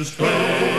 Heaven's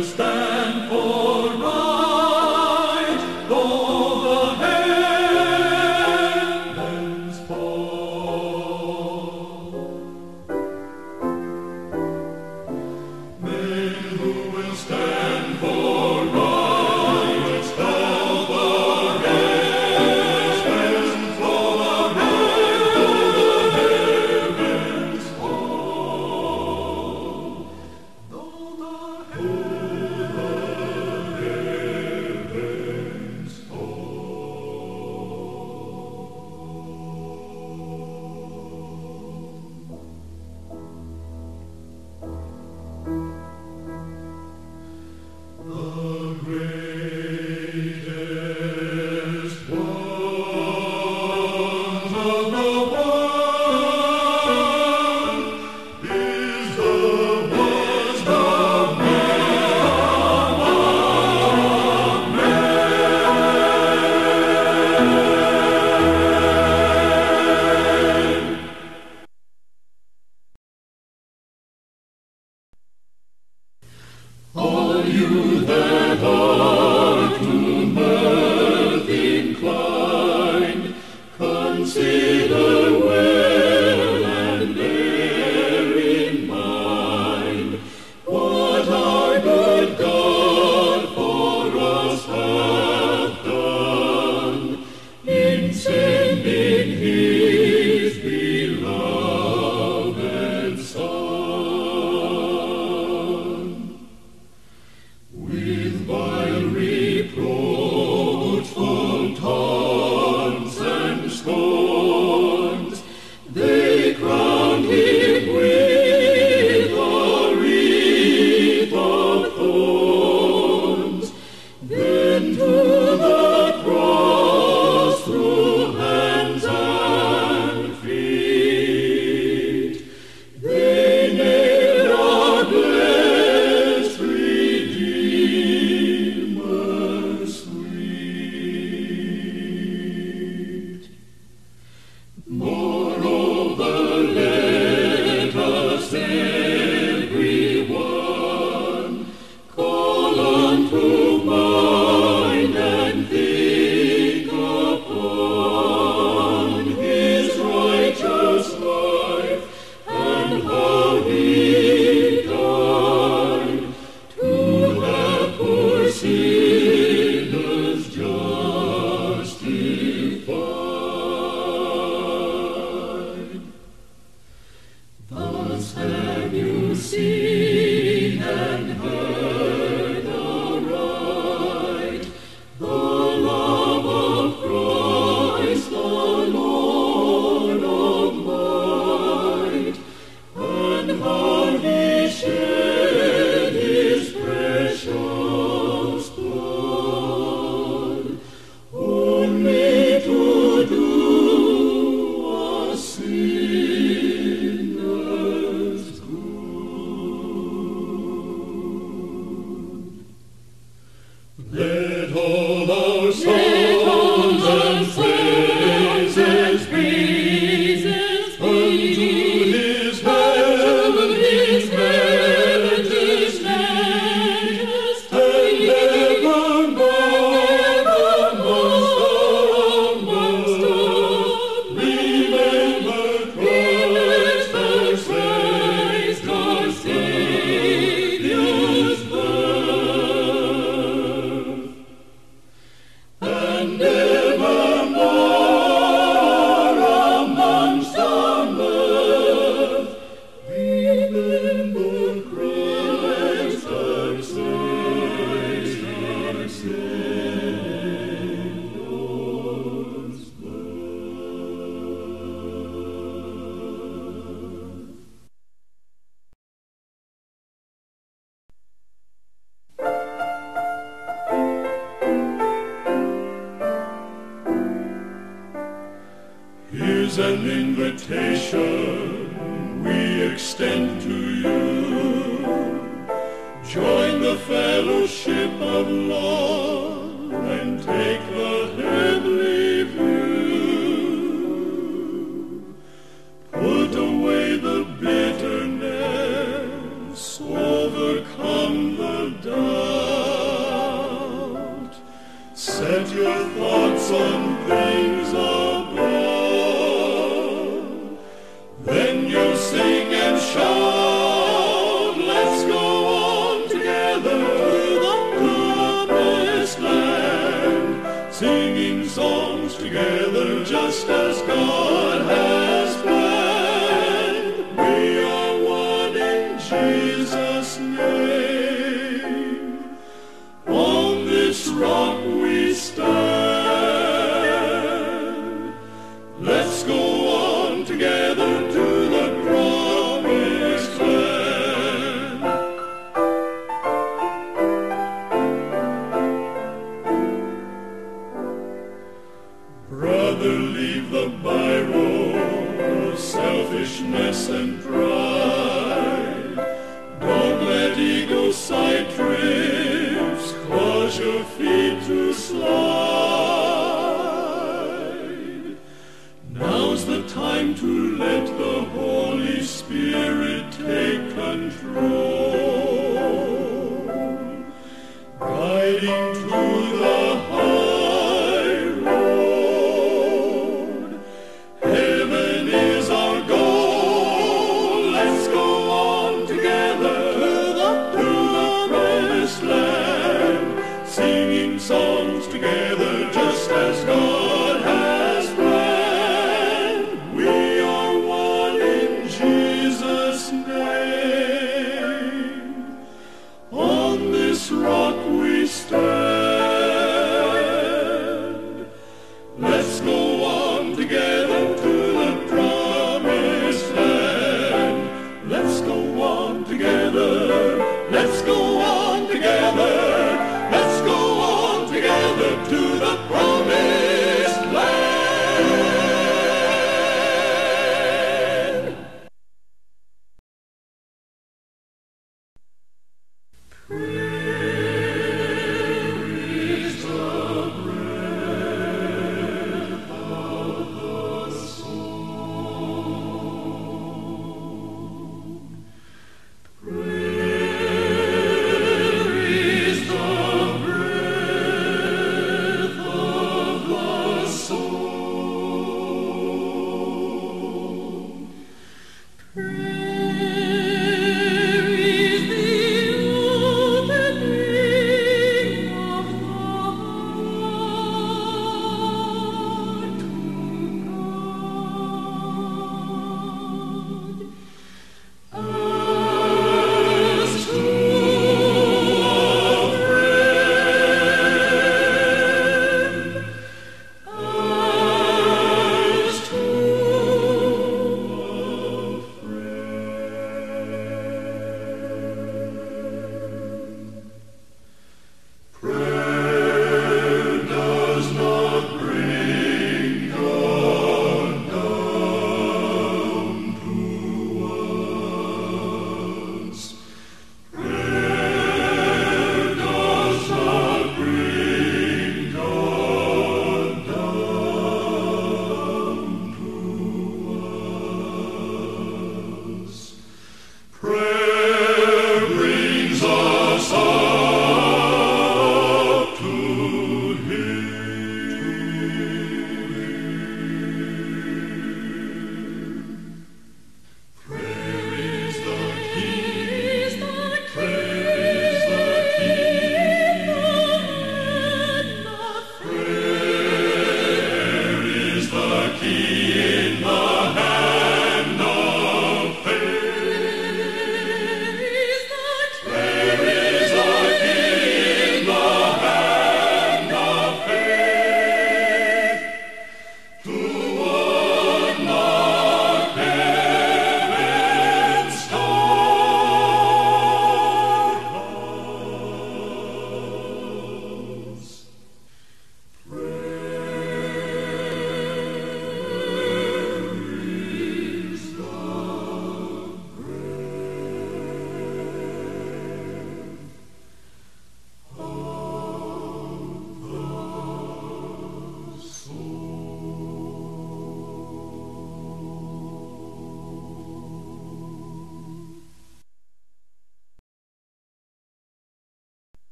está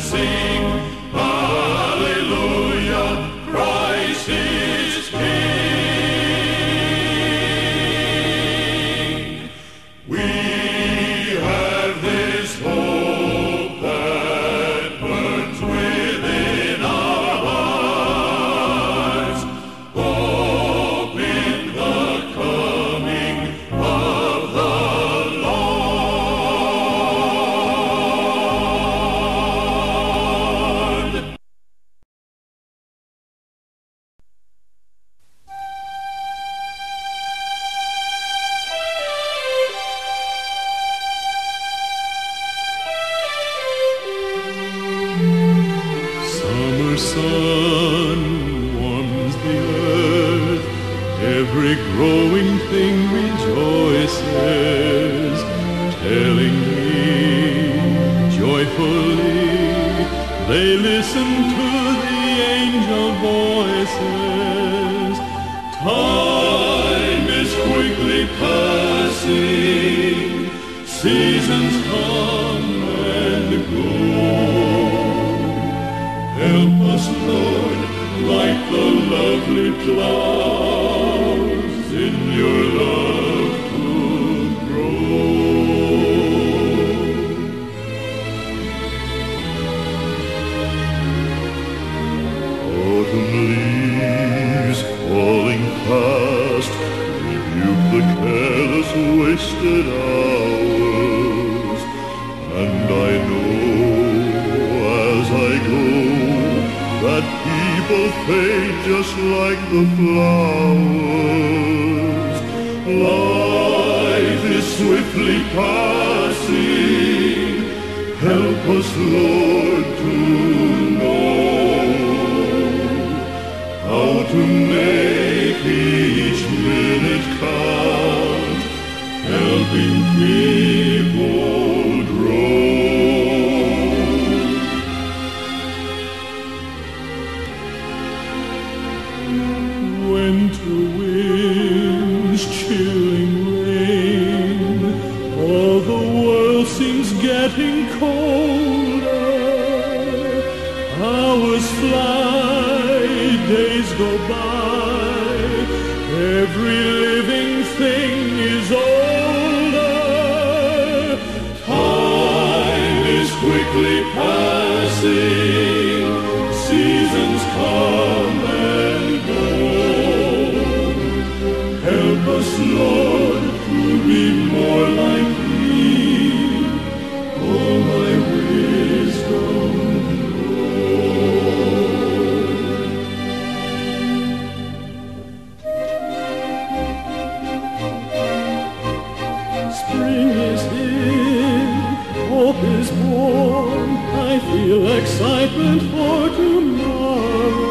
sing. wasted hours, and I know as I go that people fade just like the flowers. Life is swiftly passing. Help us, Lord, to know how to make. me. is born. I feel excitement for tomorrow.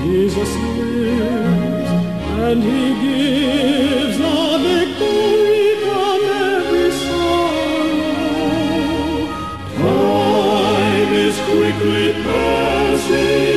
Jesus lives, and he gives a victory from every sorrow. Time is quickly passing.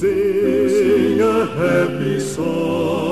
sing a happy song.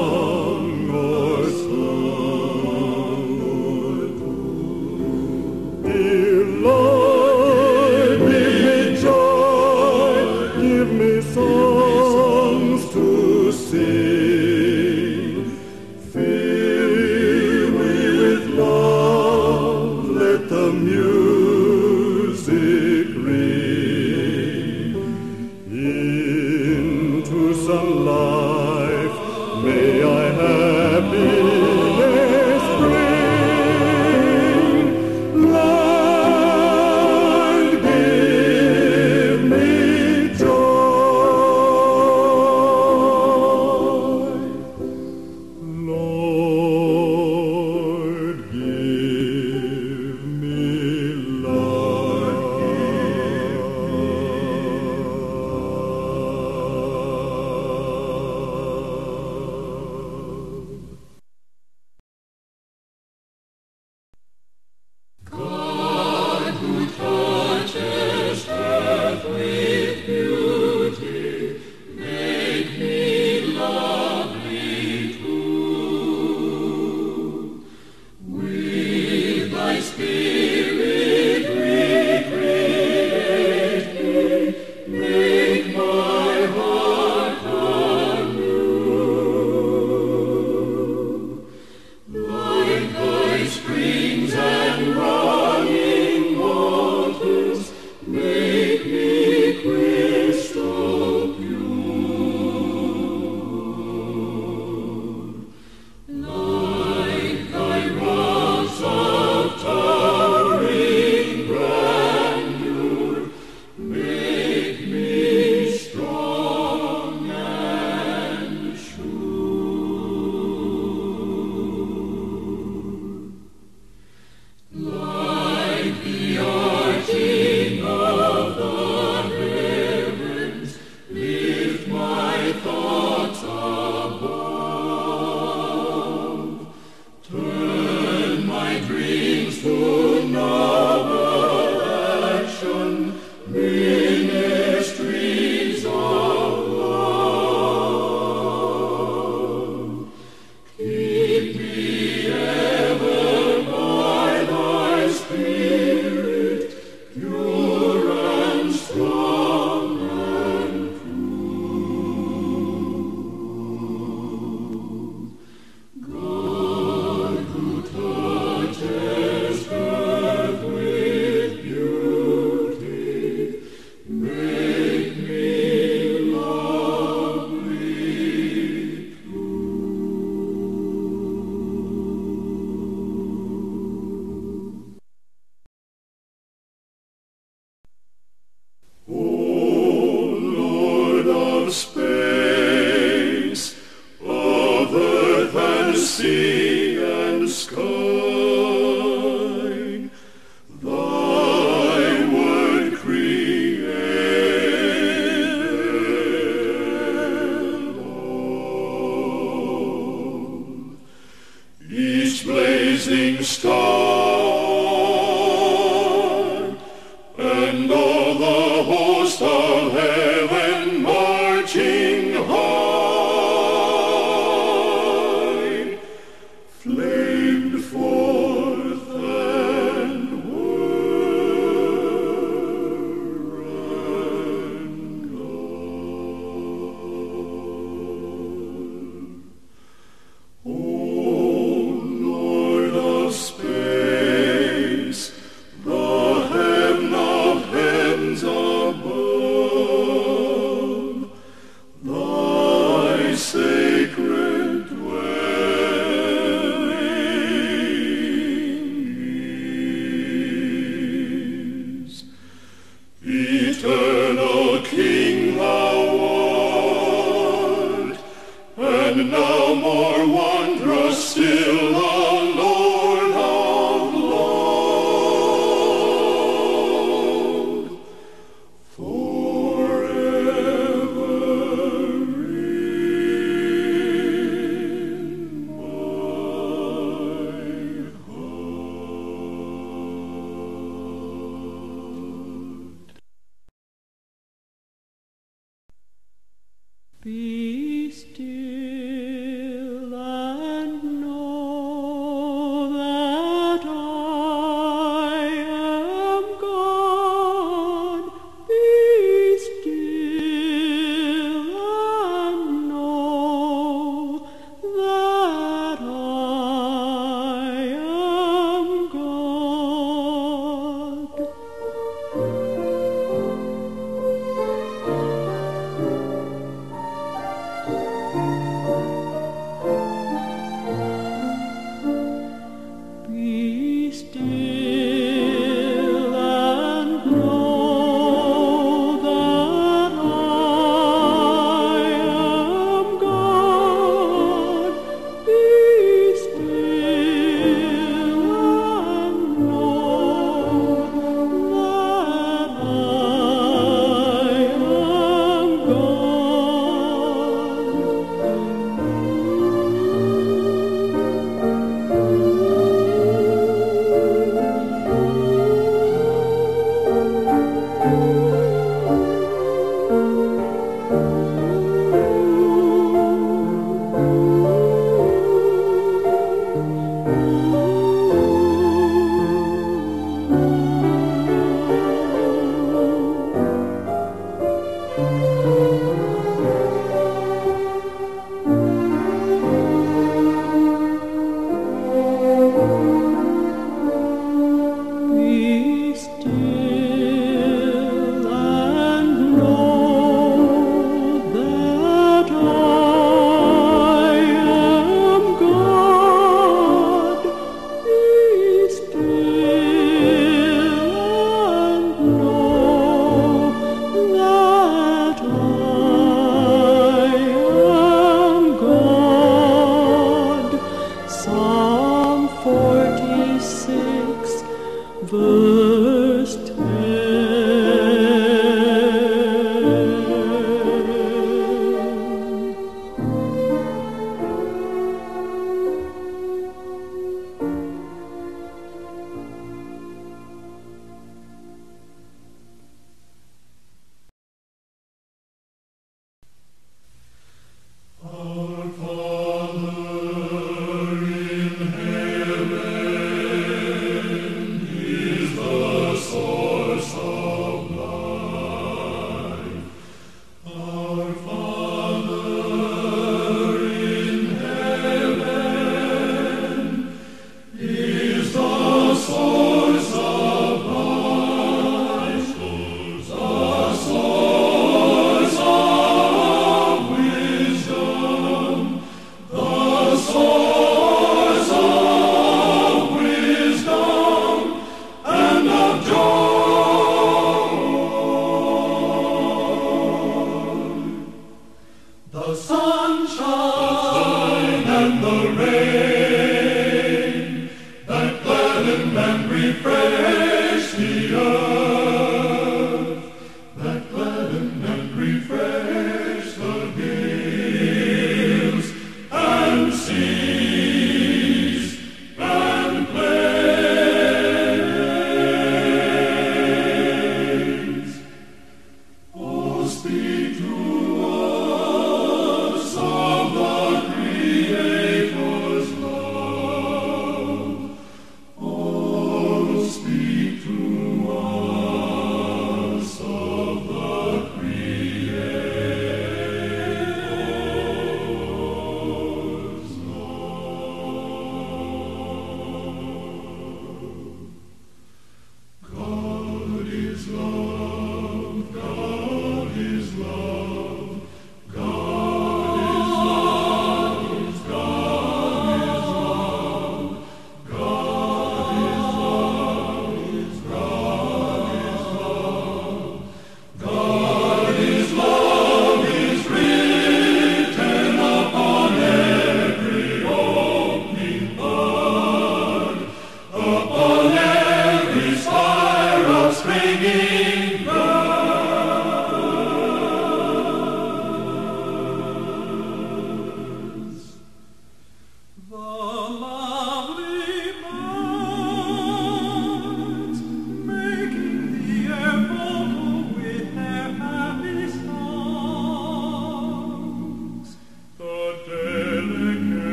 Sea Be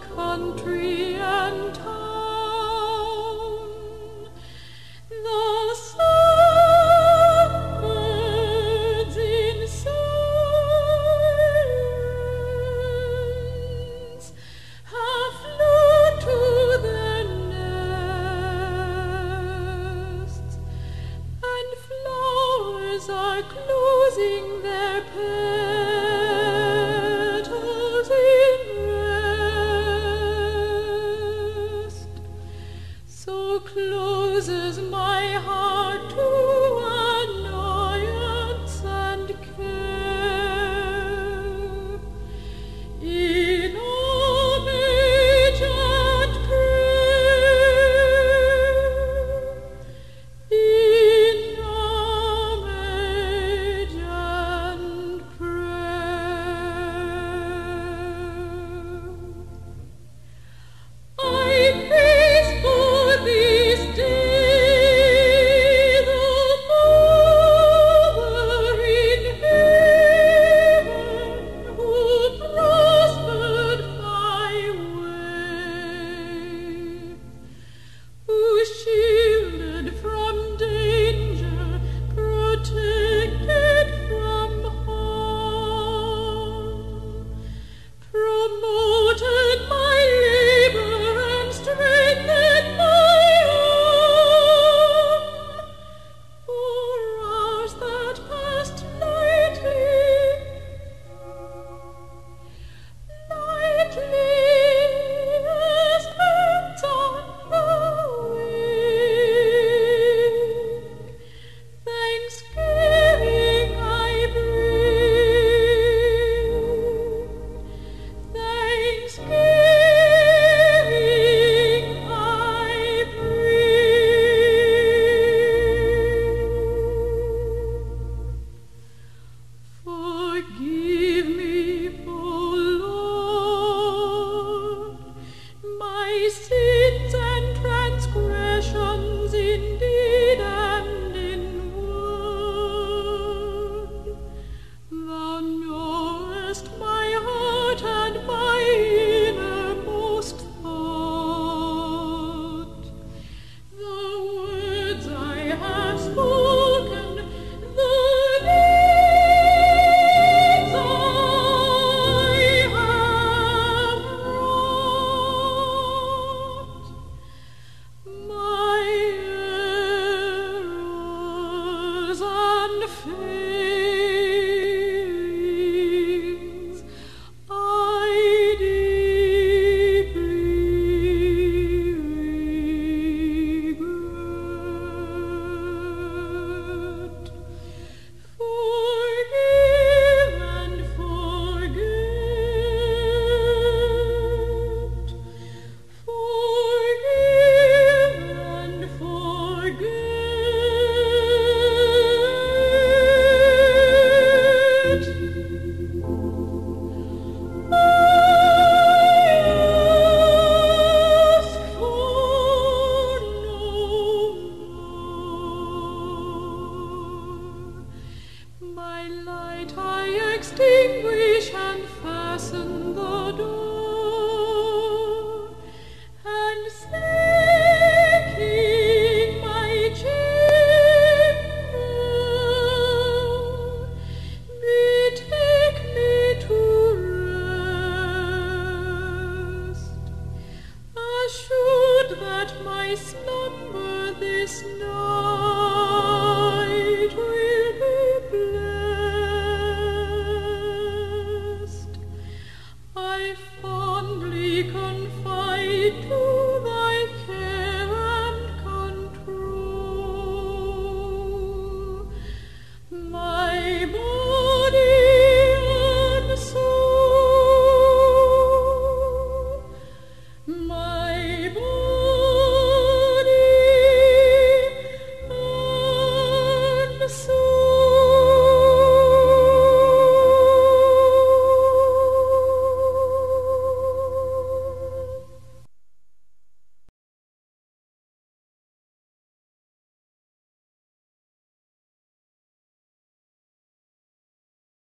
country